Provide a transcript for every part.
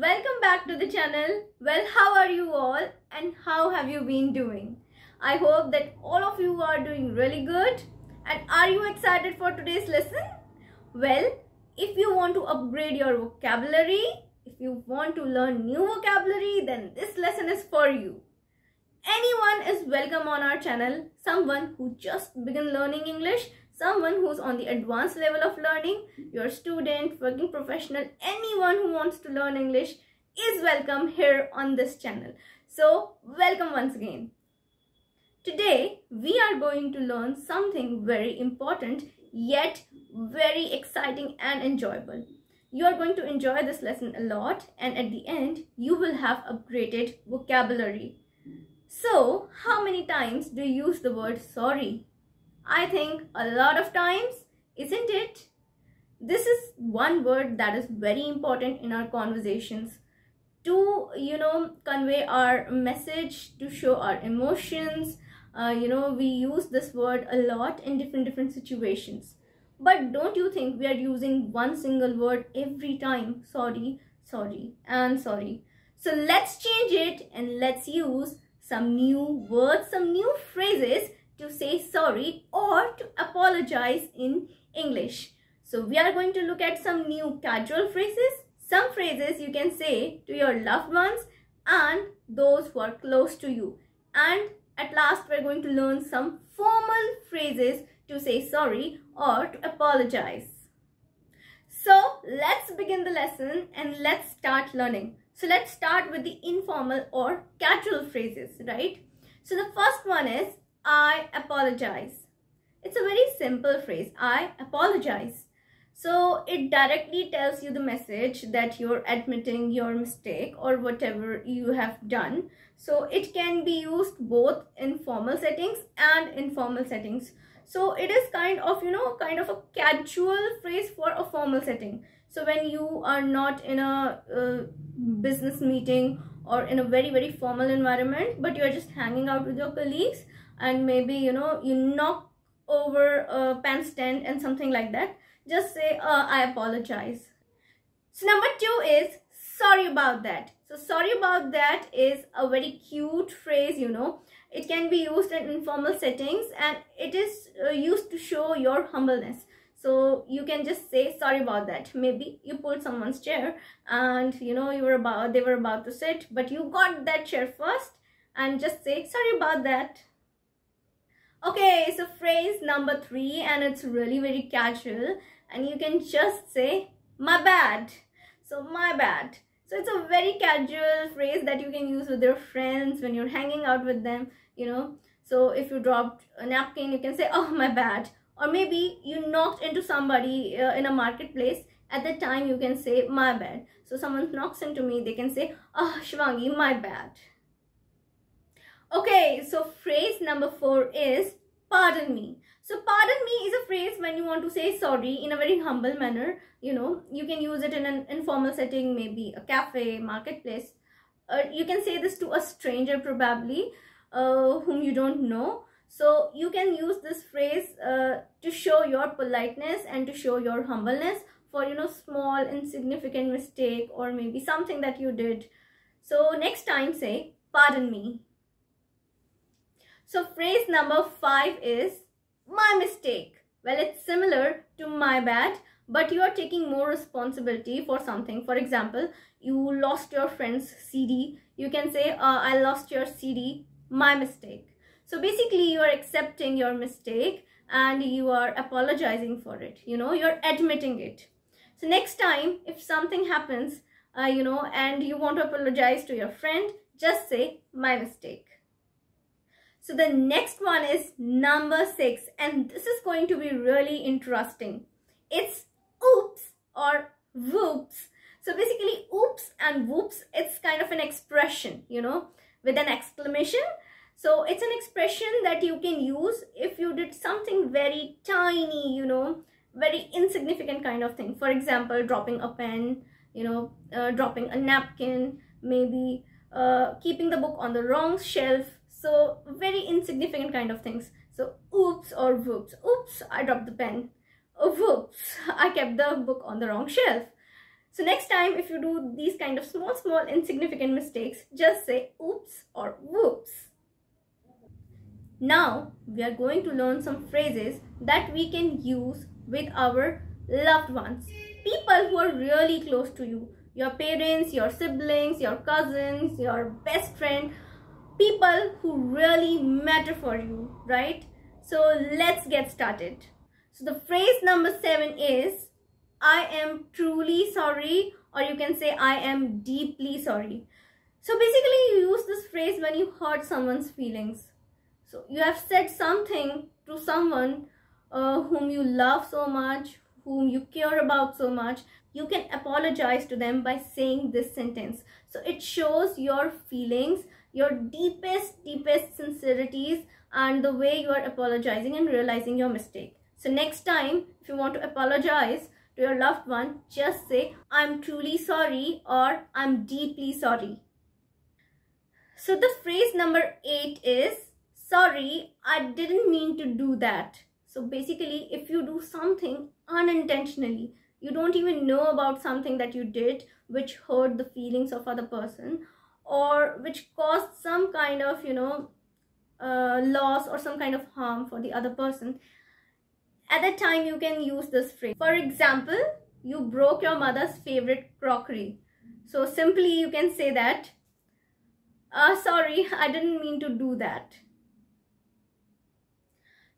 Welcome back to the channel. Well, how are you all and how have you been doing? I hope that all of you are doing really good. And are you excited for today's lesson? Well, if you want to upgrade your vocabulary, if you want to learn new vocabulary, then this lesson is for you. Anyone is welcome on our channel. Someone who just began learning English, someone who's on the advanced level of learning, your student, working professional, anyone who wants to learn English is welcome here on this channel. So, welcome once again. Today, we are going to learn something very important yet very exciting and enjoyable. You are going to enjoy this lesson a lot and at the end, you will have upgraded vocabulary. So, how many times do you use the word sorry? I think a lot of times, isn't it? This is one word that is very important in our conversations to, you know, convey our message, to show our emotions. Uh, you know, we use this word a lot in different different situations. But don't you think we are using one single word every time? Sorry, sorry, and sorry. So let's change it and let's use some new words, some new phrases to say sorry or to apologize in English. So we are going to look at some new casual phrases, some phrases you can say to your loved ones and those who are close to you. And at last we're going to learn some formal phrases to say sorry or to apologize. So let's begin the lesson and let's start learning. So let's start with the informal or casual phrases, right? So the first one is, I apologize. It's a very simple phrase, I apologize. So it directly tells you the message that you're admitting your mistake or whatever you have done. So it can be used both in formal settings and informal settings. So it is kind of, you know, kind of a casual phrase for a formal setting. So when you are not in a uh, business meeting or in a very, very formal environment, but you're just hanging out with your colleagues and maybe, you know, you knock over a pen stand and something like that, just say, uh, I apologize. So number two is sorry about that. So sorry about that is a very cute phrase, you know. It can be used in informal settings and it is uh, used to show your humbleness so you can just say sorry about that maybe you pulled someone's chair and you know you were about they were about to sit but you got that chair first and just say sorry about that okay so phrase number three and it's really very casual and you can just say my bad. So my bad. So it's a very casual phrase that you can use with your friends when you're hanging out with them you know. So if you dropped a napkin you can say oh my bad. Or maybe you knocked into somebody uh, in a marketplace at that time you can say my bad. So someone knocks into me they can say oh Shivangi my bad okay so phrase number four is pardon me so pardon me is a phrase when you want to say sorry in a very humble manner you know you can use it in an informal setting maybe a cafe marketplace uh, you can say this to a stranger probably uh, whom you don't know so you can use this phrase uh, to show your politeness and to show your humbleness for, you know, small insignificant mistake or maybe something that you did. So next time say, pardon me. So phrase number five is my mistake. Well, it's similar to my bad, but you are taking more responsibility for something. For example, you lost your friend's CD. You can say, uh, I lost your CD, my mistake. So basically you are accepting your mistake and you are apologizing for it. You know, you're admitting it. So next time if something happens, uh, you know, and you want to apologize to your friend, just say my mistake. So the next one is number six and this is going to be really interesting. It's oops or whoops. So basically oops and whoops, it's kind of an expression, you know, with an exclamation so it's an expression that you can use if you did something very tiny, you know, very insignificant kind of thing. For example, dropping a pen, you know, uh, dropping a napkin, maybe uh, keeping the book on the wrong shelf. So very insignificant kind of things. So oops or whoops. Oops, I dropped the pen. Oh, whoops, I kept the book on the wrong shelf. So next time if you do these kind of small, small insignificant mistakes, just say oops or whoops. Now we are going to learn some phrases that we can use with our loved ones. People who are really close to you. Your parents, your siblings, your cousins, your best friend. People who really matter for you, right? So let's get started. So the phrase number seven is I am truly sorry or you can say I am deeply sorry. So basically you use this phrase when you hurt someone's feelings. So you have said something to someone uh, whom you love so much, whom you care about so much. You can apologize to them by saying this sentence. So it shows your feelings, your deepest, deepest sincerities and the way you are apologizing and realizing your mistake. So next time, if you want to apologize, to your loved one, just say, I'm truly sorry or I'm deeply sorry. So the phrase number eight is, sorry, I didn't mean to do that. So basically, if you do something unintentionally, you don't even know about something that you did which hurt the feelings of other person or which caused some kind of, you know, uh, loss or some kind of harm for the other person at that time, you can use this phrase. For example, you broke your mother's favorite crockery. So simply you can say that, uh, sorry, I didn't mean to do that.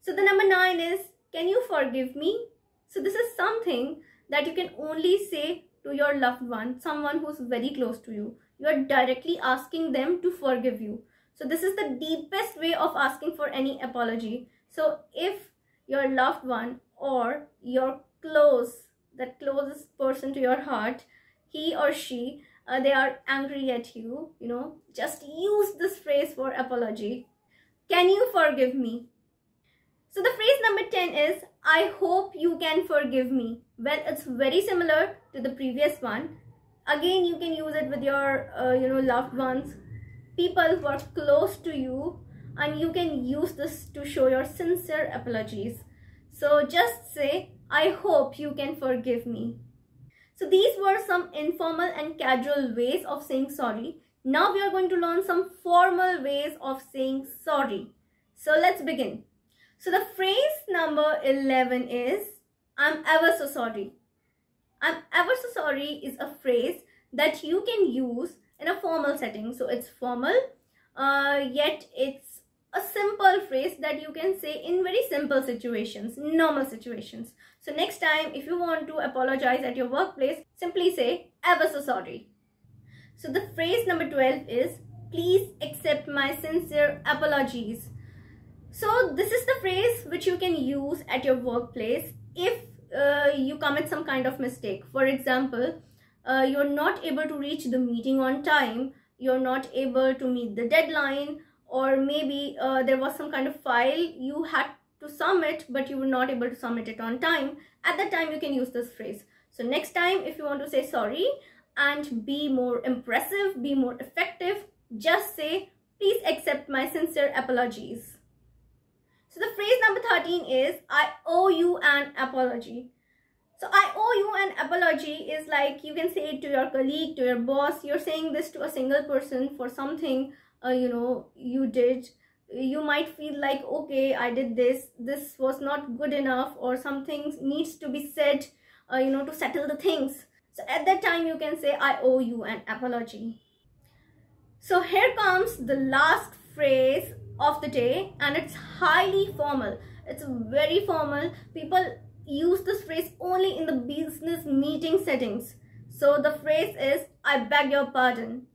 So the number nine is, can you forgive me? So this is something that you can only say to your loved one, someone who's very close to you. You are directly asking them to forgive you. So this is the deepest way of asking for any apology. So if your loved one or your close that closest person to your heart he or she uh, they are angry at you you know just use this phrase for apology can you forgive me so the phrase number 10 is i hope you can forgive me well it's very similar to the previous one again you can use it with your uh, you know loved ones people who are close to you and you can use this to show your sincere apologies. So just say, I hope you can forgive me. So these were some informal and casual ways of saying sorry. Now we are going to learn some formal ways of saying sorry. So let's begin. So the phrase number 11 is, I'm ever so sorry. I'm ever so sorry is a phrase that you can use in a formal setting. So it's formal, uh, yet it's a simple phrase that you can say in very simple situations, normal situations. So next time, if you want to apologize at your workplace, simply say, ever so sorry. So the phrase number 12 is, please accept my sincere apologies. So this is the phrase which you can use at your workplace if uh, you commit some kind of mistake. For example, uh, you're not able to reach the meeting on time, you're not able to meet the deadline, or maybe uh, there was some kind of file you had to submit but you were not able to submit it on time. At that time you can use this phrase. So next time if you want to say sorry and be more impressive be more effective just say please accept my sincere apologies so the phrase number 13 is i owe you an apology. So I owe you an apology is like you can say it to your colleague, to your boss. You're saying this to a single person for something uh, you know you did. You might feel like okay i did this. This was not good enough or something needs to be said uh, you know to settle the things. So at that time you can say i owe you an apology. So here comes the last phrase of the day and it's highly formal it's very formal people use this phrase only in the business meeting settings so the phrase is i beg your pardon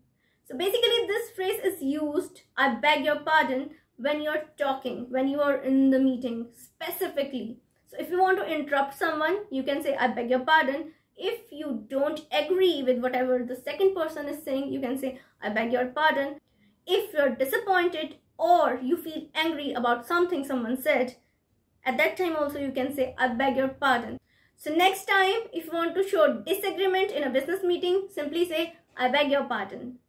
so basically this phrase is used, I beg your pardon, when you're talking, when you are in the meeting specifically. So if you want to interrupt someone, you can say, I beg your pardon. If you don't agree with whatever the second person is saying, you can say, I beg your pardon. If you're disappointed or you feel angry about something someone said, at that time also you can say, I beg your pardon. So next time, if you want to show disagreement in a business meeting, simply say, I beg your pardon.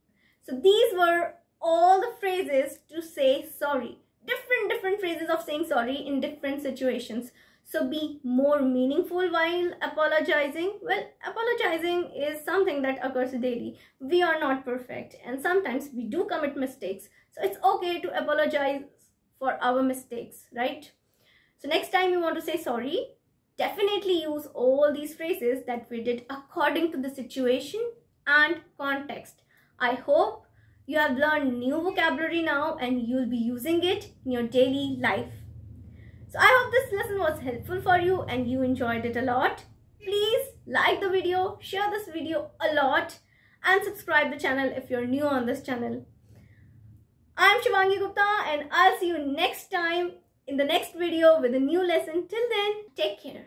So these were all the phrases to say sorry. Different, different phrases of saying sorry in different situations. So be more meaningful while apologizing. Well, apologizing is something that occurs daily. We are not perfect and sometimes we do commit mistakes. So it's okay to apologize for our mistakes, right? So next time you want to say sorry, definitely use all these phrases that we did according to the situation and context. I hope you have learned new vocabulary now and you'll be using it in your daily life. So I hope this lesson was helpful for you and you enjoyed it a lot. Please like the video, share this video a lot and subscribe the channel if you're new on this channel. I'm Shivangi Gupta and I'll see you next time in the next video with a new lesson. Till then, take care.